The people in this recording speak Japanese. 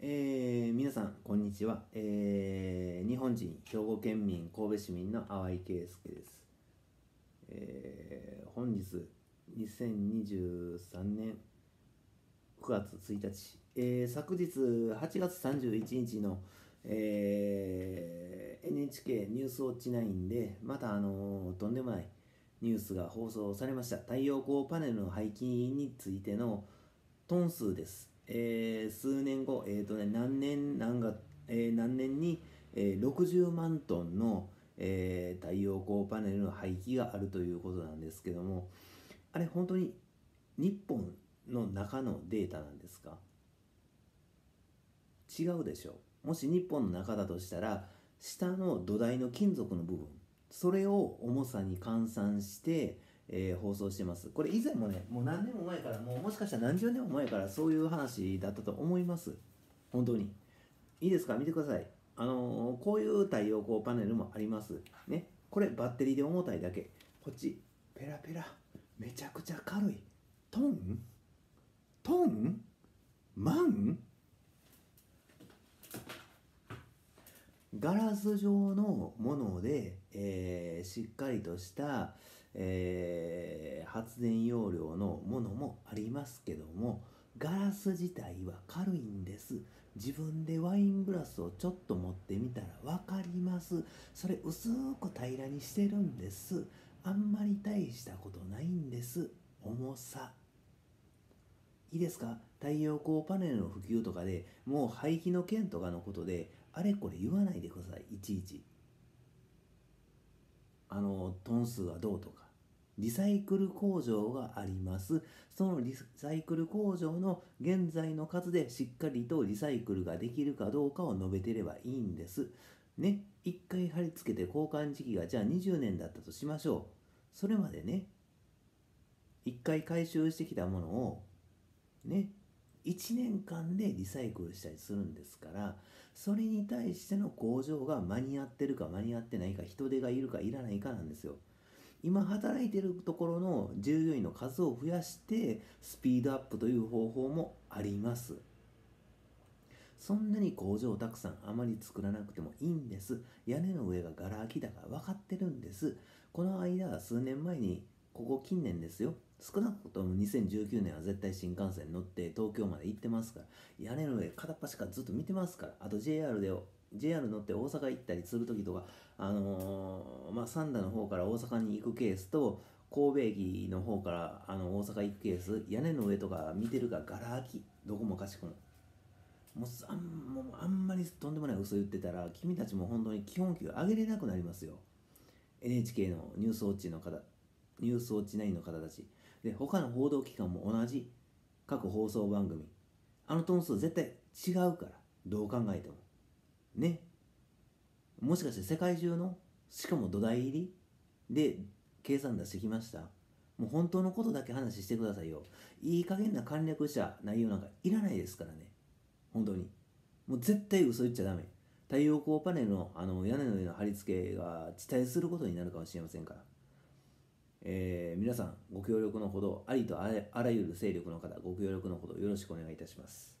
えー、皆さんこんにちは、えー、日本人兵庫県民神戸市民の淡井圭介です、えー、本日2023年9月1日、えー、昨日8月31日の、えー、NHK ニュースウォッチ9でまたあのとんでもないニュースが放送されました。太陽光パネルの廃棄についてのトン数です。えー、数年後、えーとね、何年何が、えー、何年に、えー、60万トンの、えー、太陽光パネルの廃棄があるということなんですけどもあれ本当に日本の中のデータなんですか？違うでしょもし日本の中だとしたら下の土台の金属の部分それを重さに換算してえー、放送してます。これ以前もね、もう何年も前から、もうもしかしたら何十年も前からそういう話だったと思います。本当に。いいですか？見てください。あのー、こういう太陽光パネルもあります。ね。これバッテリーで重たいだけ。こっち、ペラペラ。めちゃくちゃ軽い。トン？トン？マン？ガラス状のもので、えー、しっかりとした、えー、発電容量のものもありますけどもガラス自体は軽いんです。自分でワイングラスをちょっと持ってみたら分かります。それ薄く平らにしてるんです。あんまり大したことないんです。重さ。いいですか？太陽光パネルの普及とかでもう廃棄の件とかのことであれこれ言わないでください。いちいち。あのトン数はどうとかリサイクル工場があります。そのリサイクル工場の現在の数でしっかりとリサイクルができるかどうかを述べてればいいんです。ね一回貼り付けて交換時期がじゃあ20年だったとしましょう。それまでね一回回収してきたものをね1年間でリサイクルしたりするんですからそれに対しての工場が間に合ってるか間に合ってないか人手がいるかいらないかなんですよ。今働いてるところの従業員の数を増やしてスピードアップという方法もあります。そんなに工場をたくさんあまり作らなくてもいいんです。屋根の上がガラ空きだから分かってるんです。この間数年前にここ近年ですよ。少なくとも2019年は絶対新幹線乗って東京まで行ってますから。屋根の上片っ端からずっと見てますから。あと JR で JR 乗って大阪行ったりする時とかあのー、まあ三田の方から大阪に行くケースと神戸駅の方からあの大阪行くケース屋根の上とか見てるからガラ空き。どこもかしこも。もうあんもうあんまりとんでもない嘘言ってたら君たちも本当に基本給上げれなくなりますよ。NHK のニュースウォッチの方。ニュースウォッチ9の方たち。で他の報道機関も同じ。各放送番組。あのトーン数絶対違うから。どう考えても。ね。もしかして世界中のしかも土台入り？で計算出してきました？もう本当のことだけ話してくださいよ。いい加減な簡略した内容なんかいらないですからね。本当に。もう絶対嘘言っちゃダメ。太陽光パネルのあの屋根の上の貼り付けが遅滞することになるかもしれませんから。えー、皆さんご協力のほどありとあらゆる勢力の方ご協力のほどよろしくお願いいたします。